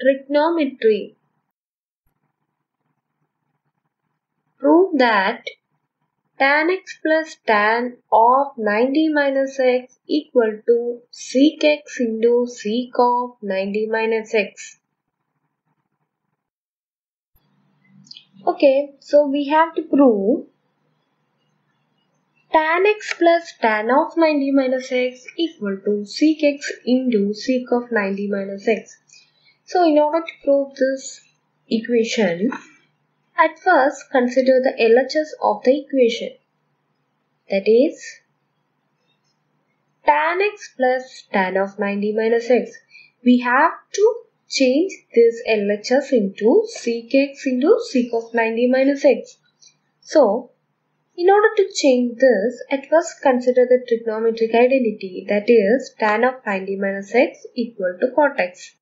Trigonometry Prove that tan x plus tan of 90 minus x equal to sec x into sec of 90 minus x. Okay, so we have to prove tan x plus tan of 90 minus x equal to sec x into sec of 90 minus x. So in order to prove this equation, at first consider the LHS of the equation. That is tan x plus tan of 90 minus x. We have to change this LHS into sec x into sec of 90 minus x. So in order to change this, at first consider the trigonometric identity that is tan of 90 minus x equal to cot x.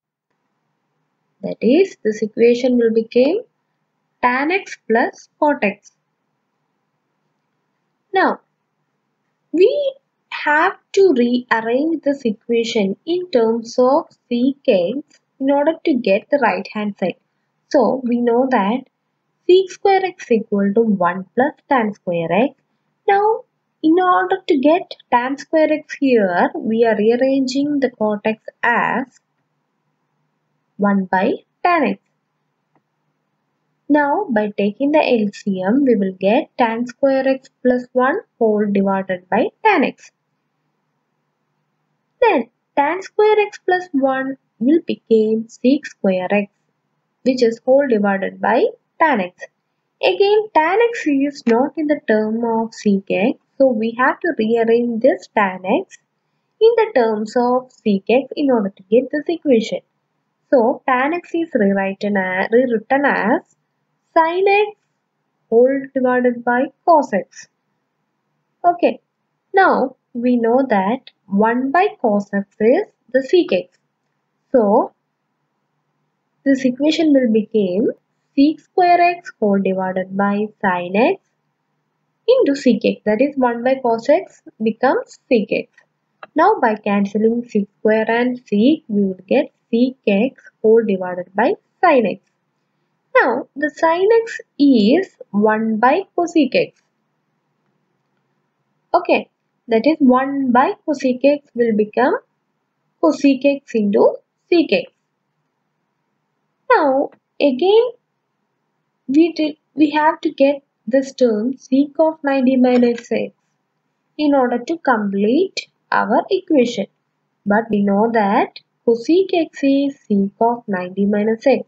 That is, this equation will become tan x plus cot x. Now, we have to rearrange this equation in terms of secants in order to get the right hand side. So, we know that sec square x equal to 1 plus tan square x. Now, in order to get tan square x here, we are rearranging the cot x as 1 by tan x. Now, by taking the LCM, we will get tan square x plus 1 whole divided by tan x. Then, tan square x plus 1 will become sec square x, which is whole divided by tan x. Again, tan x is not in the term of sec x, so we have to rearrange this tan x in the terms of sec x in order to get this equation. So, tan x is rewritten as, rewritten as sin x whole divided by cos x. Okay, now we know that 1 by cos x is the sec x. So, this equation will become sec square x whole divided by sin x into sec x that is 1 by cos x becomes sec x. Now by cancelling c square and c, we will get sec x whole divided by sin x. Now the sin x is 1 by cosec x. Okay that is 1 by cosec x will become cosec x into sec x. Now again we we have to get this term sec of 90 minus x in order to complete our equation. But we know that cosec x is sec of 90 minus x.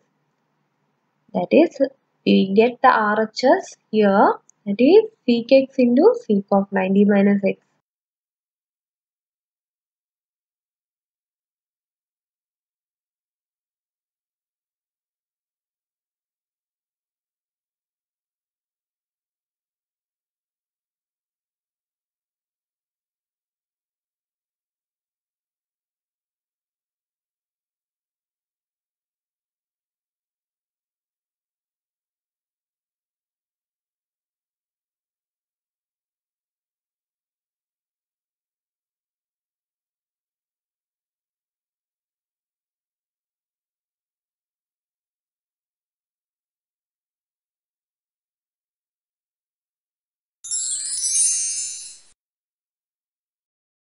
That is, we get the RHS here. That is sec x into sec of 90 minus x.